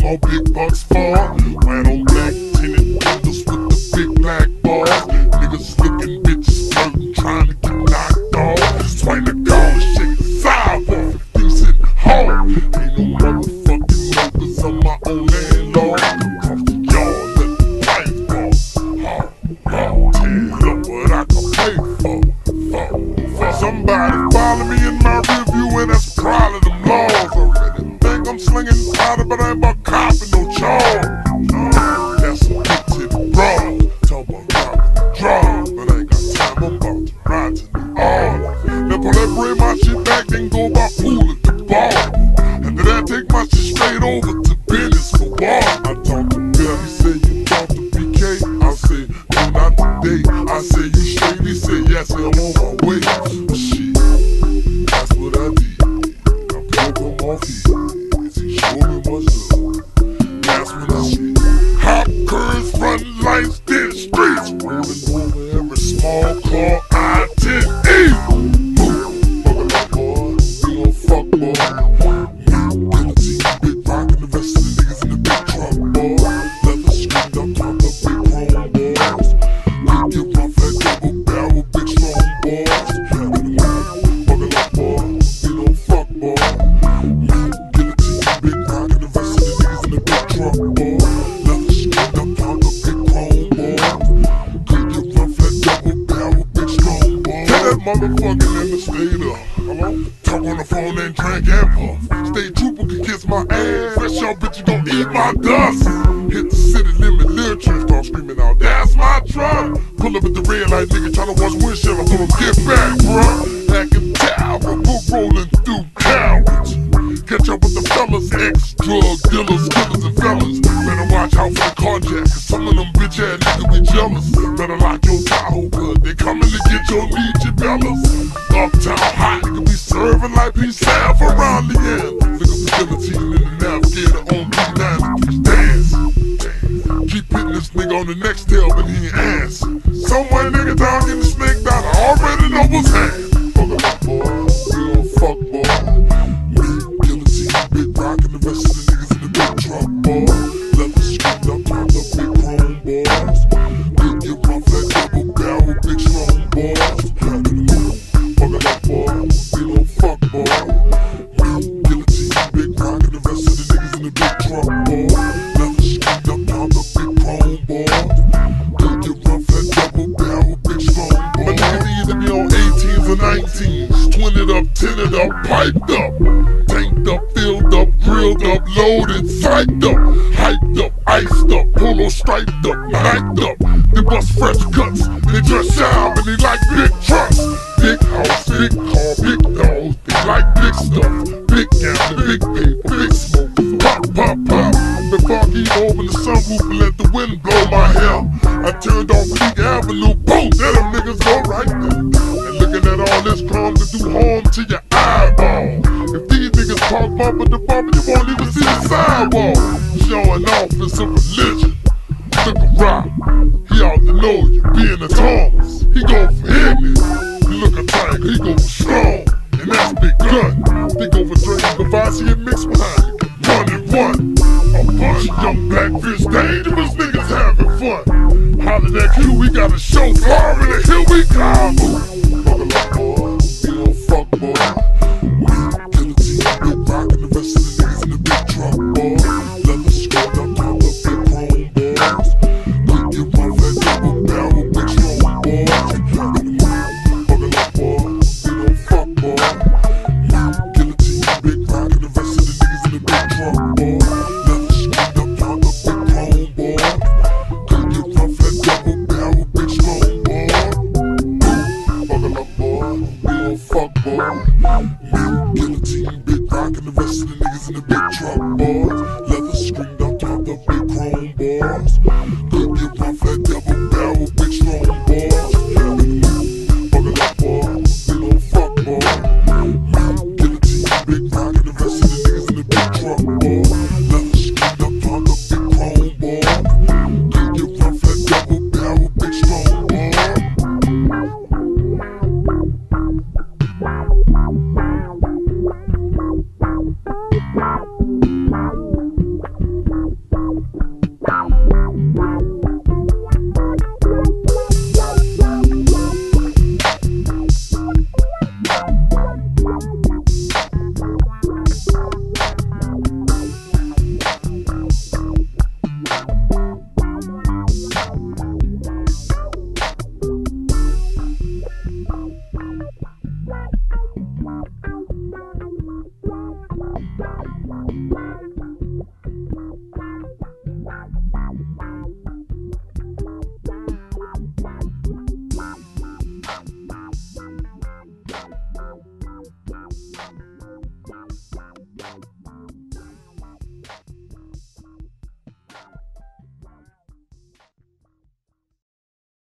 on big bucks for. On black tinted windows with the big black back, then go about pool at the bar. And then I take my shit straight over to business for war. I talk to Bill, he say you talk to BK. I say no, not today. I say you straight, he say yes, I'm on my way. Shit, that's what I did. I broke him off his. He showed me what's up. That's when I said, hop curves, front lights, then streets. Rolling over every small car, motherfucking in the state up. Hello? Talk on the phone and drink and puff. State trooper can kiss my ass. Fresh y'all bitches gon' eat my dust. Hit the city limit, literature, start screaming out, that's my truck. Pull up at the red light, nigga tryna watch windshield. I told him, get back, bruh. Hacking tower, book rolling through cowards. Serving like peace staff around the end. Nigga guillotine in the navigator on B9, dance. Keep hitting this nigga on the next tail, but he ain't answer. Somewhere up, piped up, tanked up, filled up, grilled up, loaded, psyched up, hyped up, iced up, polo striped up, mic'd up. They bust fresh cuts, they dress sharp and they like big trucks. Big house, big car, big dogs, they like big stuff. Big gallon, big paper, big smoke, pop, pop, pop. Before I keep open the sunroof and let the wind blow my hair, I turned off League Avenue, boom, there them niggas go right there. At all this crime to do harm to your eyeball. If these niggas talk bumper to bumper, you won't even see the sidewalk. Showing off is a religion. Look around, he ought to know you. Being a Thomas, he go for ignorant. You look a tiger, he go for strong. And that's big gun. Go for Drake Gavassi and mix behind it. One and one. A bunch of young black fish, dangerous niggas having fun. Holler that Q, we got a show Florida, here we come. Give me profitable.